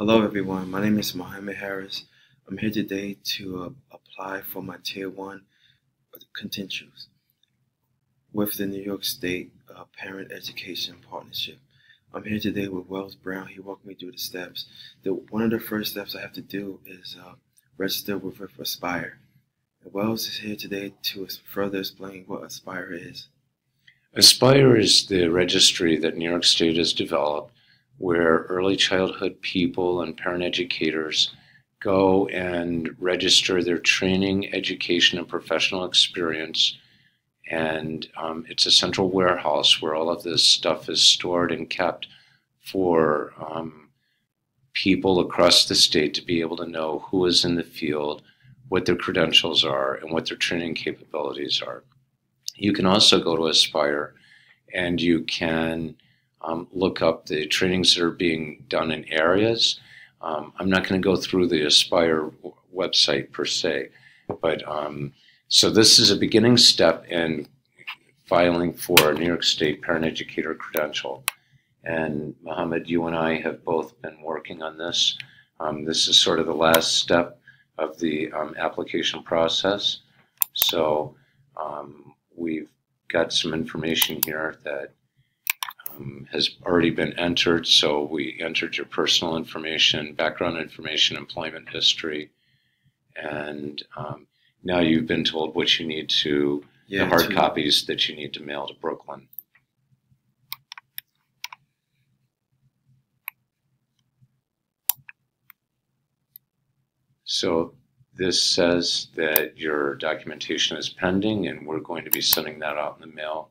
Hello, everyone. My name is Muhammad Harris. I'm here today to uh, apply for my Tier 1 credentials with the New York State uh, Parent Education Partnership. I'm here today with Wells Brown. He walked me through the steps. The, one of the first steps I have to do is uh, register with, Aspire. And Wells is here today to further explain what Aspire is. Aspire is the registry that New York State has developed where early childhood people and parent educators go and register their training, education, and professional experience. And um, it's a central warehouse where all of this stuff is stored and kept for um, people across the state to be able to know who is in the field, what their credentials are, and what their training capabilities are. You can also go to Aspire and you can um, look up the trainings that are being done in areas. Um, I'm not going to go through the Aspire website per se, but um, so this is a beginning step in filing for a New York State Parent Educator Credential. And Muhammad, you and I have both been working on this. Um, this is sort of the last step of the um, application process. So um, we've got some information here that has already been entered. So we entered your personal information, background information, employment history, and um, now you've been told what you need to, yeah, the hard to, copies that you need to mail to Brooklyn. So this says that your documentation is pending and we're going to be sending that out in the mail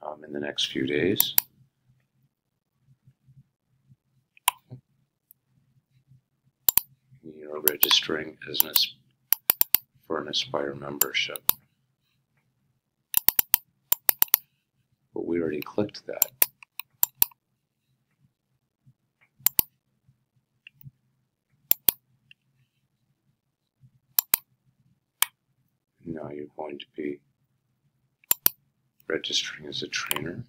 um, in the next few days. You're registering as an, for an Aspire membership. But we already clicked that. Now you're going to be registering as a trainer.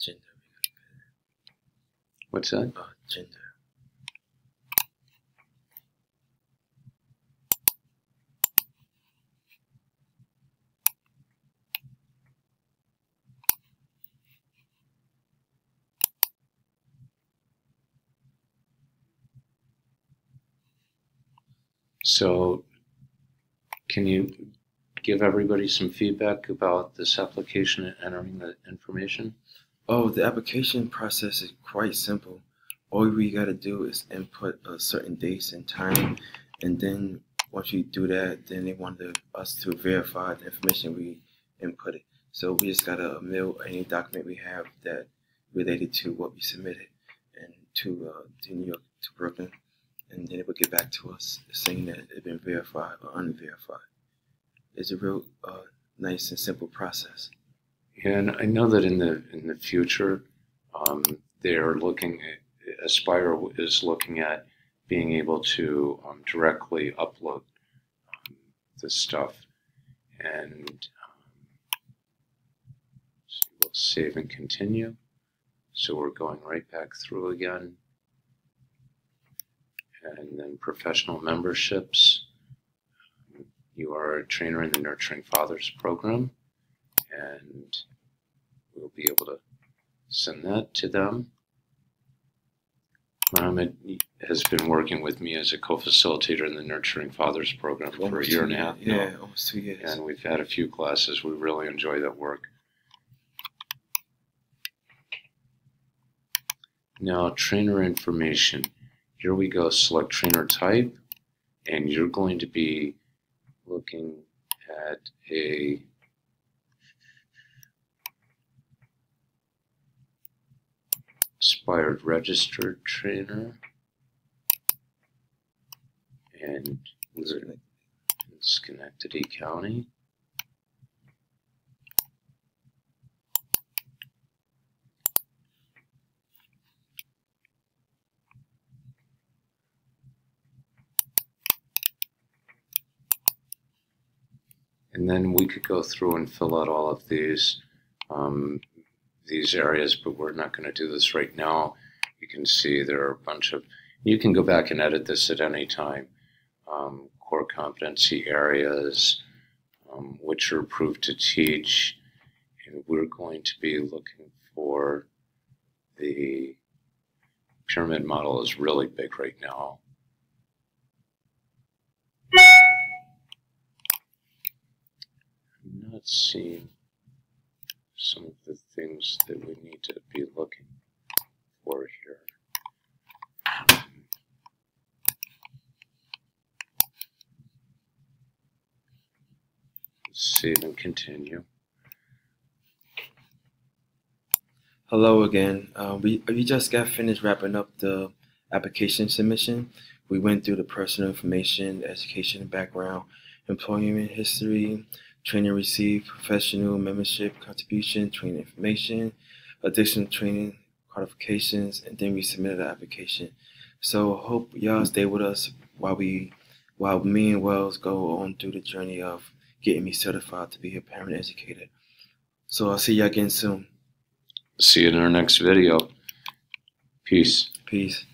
Gender. What's that? Uh, gender. So, can you give everybody some feedback about this application and entering the information? Oh, the application process is quite simple. All we got to do is input a certain dates and time, and then once you do that, then they want us to verify the information we inputted. So we just got to mail any document we have that related to what we submitted and to uh, to New York to Brooklyn and then it will get back to us saying that it has been verified or unverified. It's a real uh, nice and simple process. And I know that in the in the future, um, they're looking. At, Aspire is looking at being able to um, directly upload um, this stuff, and um, save and continue. So we're going right back through again and then professional memberships. You are a trainer in the Nurturing Fathers program, and we'll be able to send that to them. Um, Muhammad has been working with me as a co-facilitator in the Nurturing Fathers program for almost a year and a half now. Yeah, almost two years. And we've had a few classes. We really enjoy that work. Now, trainer information here we go, select trainer type, and you're going to be looking at a Aspire registered trainer and in Schenectady County. And then we could go through and fill out all of these. Um, these areas, but we're not going to do this right now. You can see there are a bunch of. You can go back and edit this at any time. Um, core competency areas, um, which are approved to teach, and we're going to be looking for the pyramid model is really big right now. Not seeing some of the things that we need to be looking for here. Save and continue. Hello again. Uh, we we just got finished wrapping up the application submission. We went through the personal information, education background, employment history, training received, professional membership contribution, training information, additional training qualifications, and then we submitted the application. So hope y'all stay with us while we while me and Wells go on through the journey of getting me certified to be a parent educator. So I'll see y'all again soon. See you in our next video. Peace. Peace.